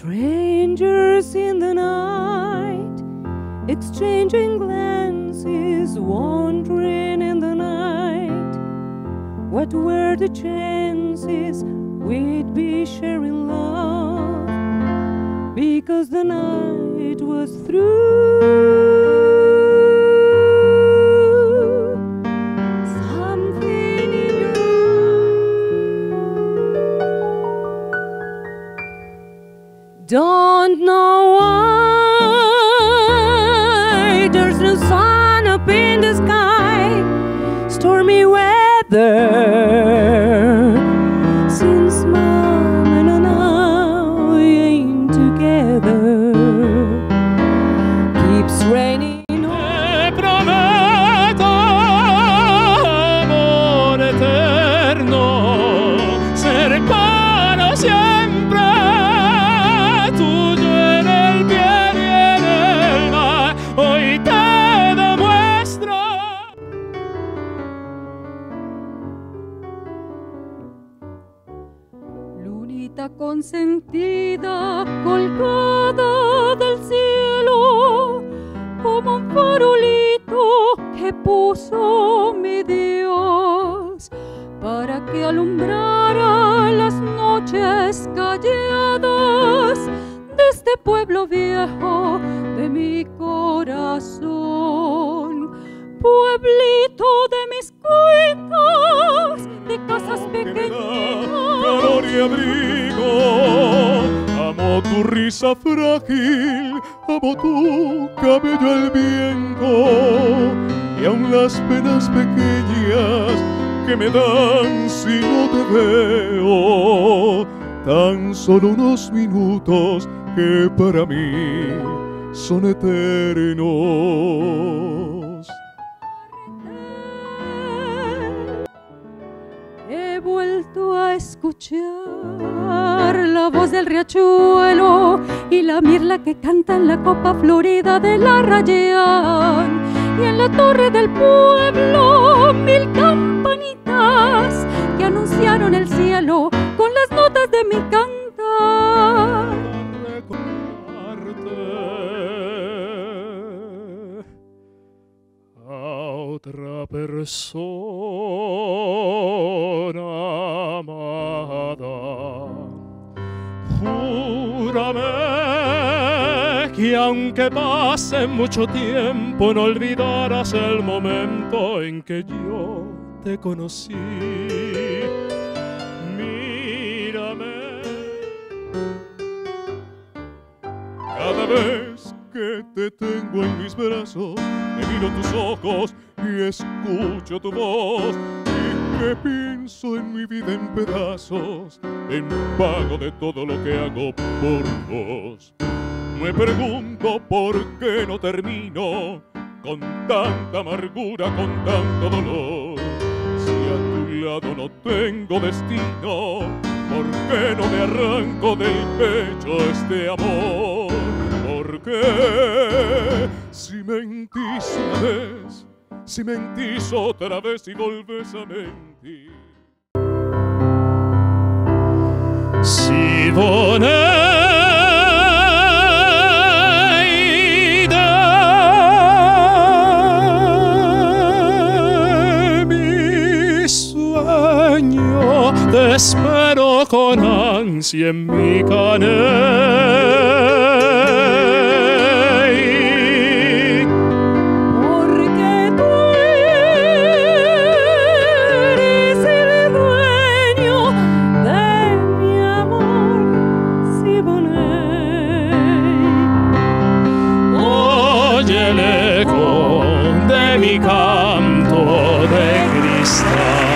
Strangers in the night, exchanging glances, wandering in the night. What were the chances we'd be sharing love? Because the night was through. Don't know why there's no sun up in the sky, stormy weather. Consentida, colgada del cielo, como un farolito que puso mi Dios para que alumbrara las noches calladas de este pueblo viejo de mi corazón. Pueblito de abrigo. Amo tu risa frágil, amo tu cabello al viento y aun las penas pequeñas que me dan si no te veo. Tan solo unos minutos que para mí son eternos. He vuelto a escuchar la voz del riachuelo y la mirla que canta en la copa florida de la Rayán. Y en la torre del pueblo mil campanitas que anunciaron el cielo con las notas de mi cantar. otra persona Júrame que aunque pase mucho tiempo no olvidarás el momento en que yo te conocí. Mírame. Cada vez que te tengo en mis brazos, miro tus ojos y escucho tu voz. Que pienso en mi vida en pedazos, en pago de todo lo que hago por vos. Me pregunto por qué no termino con tanta amargura, con tanto dolor. Si a tu lado no tengo destino, ¿por qué no me arranco del pecho este amor? ¿Por qué si vez, si mentís otra vez y volves a mentir? Sidoneida, mi sueño, te espero con ansia en mi caney. De mi canto de cristal.